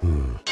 Hmm.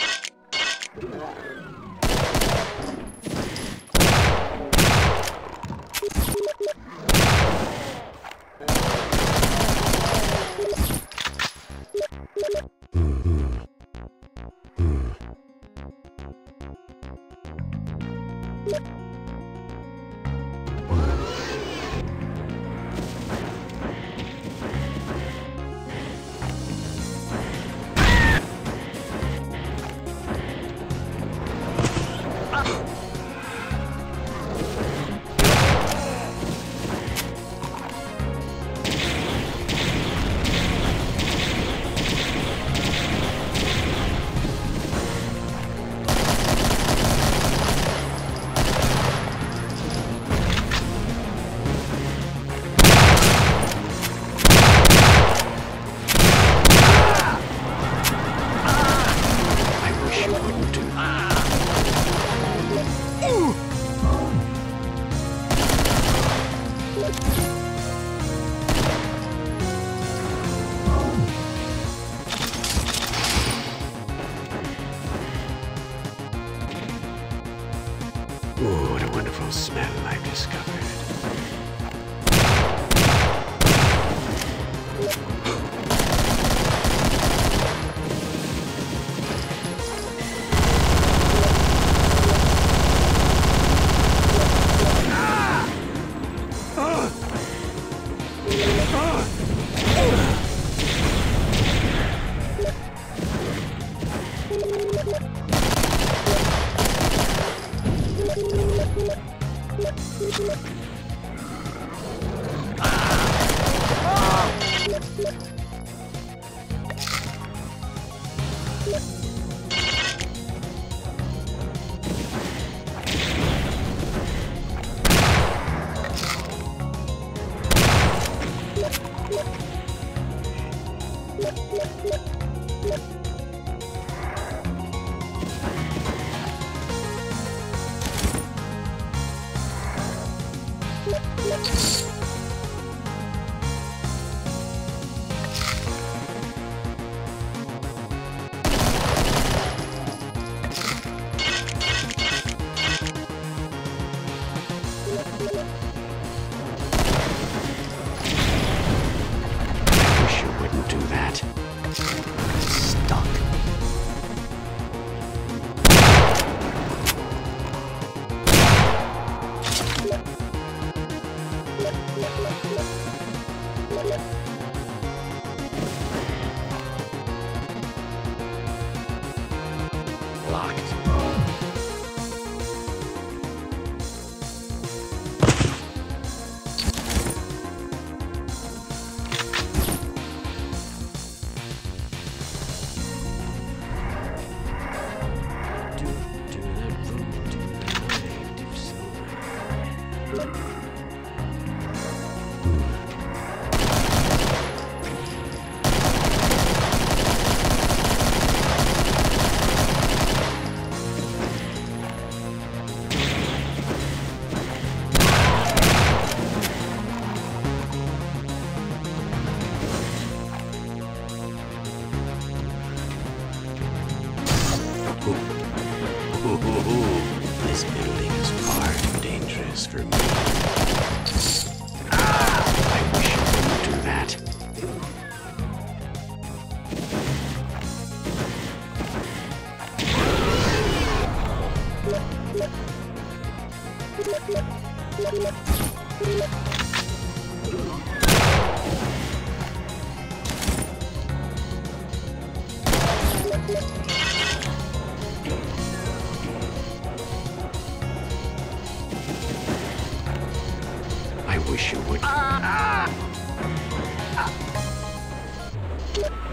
What? locked. Do, do bathroom. Ah, I wish you wouldn't do that. you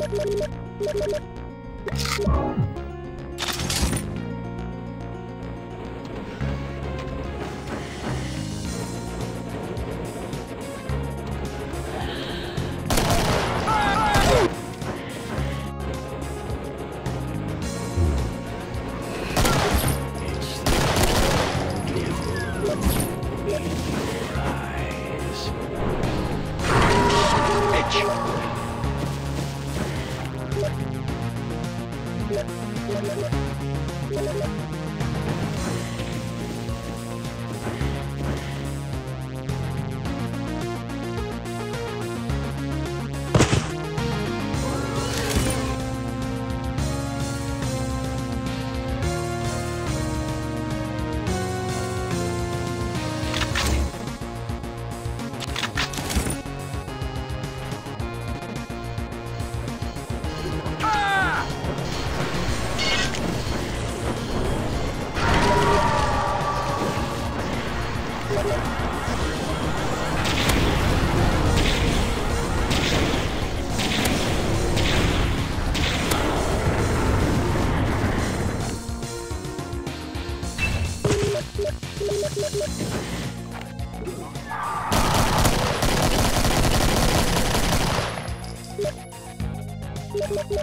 Thank you. You